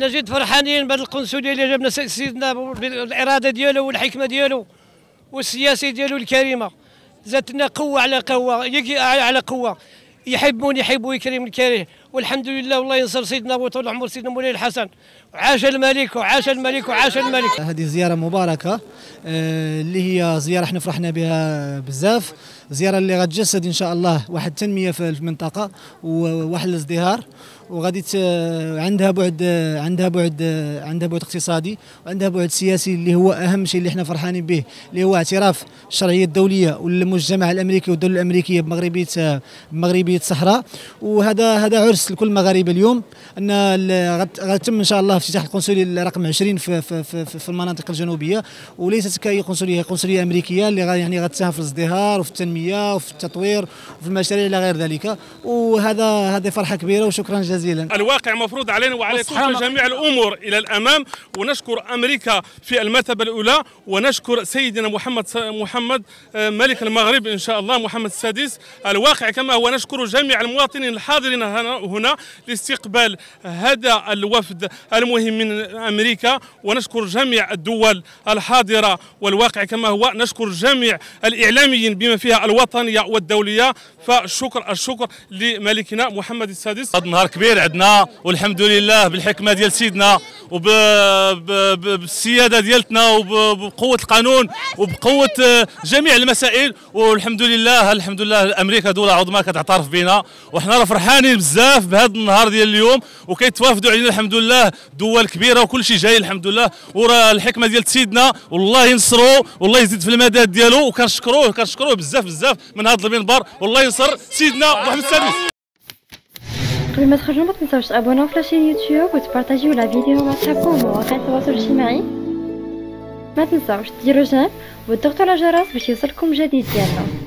إحنا جد فرحانين بهذه القنصليه اللي جابنا سيدنا بالإرادة ديالو والحكمة ديالو والسياسة ديالو الكريمة. زادتنا قوة على قوة على قوة. يحبون يحب ويكرم الكريه والحمد لله والله ينصر سيدنا وطول عمر سيدنا مولاي الحسن. وعاش الملك وعاش الملك وعاش الملك. هذه زيارة مباركة آه، اللي هي زيارة إحنا فرحنا بها بزاف. زيارة اللي غتجسد إن شاء الله واحد التنمية في المنطقة وواحد الازدهار. وغادي عندها بعد عندها بعد عندها بعد اقتصادي وعندها بعد سياسي اللي هو أهم شيء اللي إحنا فرحانين به اللي هو اعتراف الشرعية الدولية والمجتمع الأمريكي والدولة الأمريكية بمغربية بمغربية الصحراء. وهذا هذا عرس لكل المغاربه اليوم أن غتم إن شاء الله افتتاح القنصليه رقم 20 في في في, في المناطق الجنوبية وليست كأي قنصلية. هي قنصلية أمريكية اللي يعني غتساهم في الازدهار وفي التنمية وفي التطوير وفي المشاريع إلى غير ذلك. وهذا هذه فرحة كبيرة وشكرا جزيلا. الواقع مفروض علينا وعليكم جميع الأمور إلى الأمام ونشكر أمريكا في المرتبة الأولى ونشكر سيدنا محمد محمد آه، ملك المغرب إن شاء الله محمد السادس. الواقع كما هو نشكر جميع المواطنين الحاضرين هنا لاستقبال هذا الوفد المهم من أمريكا ونشكر جميع الدول الحاضرة والواقع كما هو. نشكر جميع الإعلاميين بما فيها الوطنية والدولية. فالشكر الشكر لملكنا محمد السادس. هذا النهار كبير عندنا والحمد لله بالحكمة ديال سيدنا. وبالسياده ديالتنا وبقوه القانون وبقوة جميع المسائل. والحمد لله الحمد لله أمريكا دولة عظمى كتعترف بنا وحنا فرحانين بزاف بهذا النهار ديال اليوم وكيتوافدوا علينا الحمد لله. دول كبيرة وكل شيء جاي الحمد لله. وراه الحكمة ديال سيدنا والله ينصروا والله يزيد في المداد ديالو. وكنشكروه كنشكروه بزاف بزاف من هذا المنبر. والله ينصر سيدنا محمد السادس قبل ما تخرجوا ما تنساوش تابوناو في la chaîne يوتيوب وتبارطاجيو la vidéo مع صحابكم ومواقع التواصل الاجتماعي ما تنساوش ديروا j'aime وتضغطوا على الجرس باش يوصلكم جديد ديالنا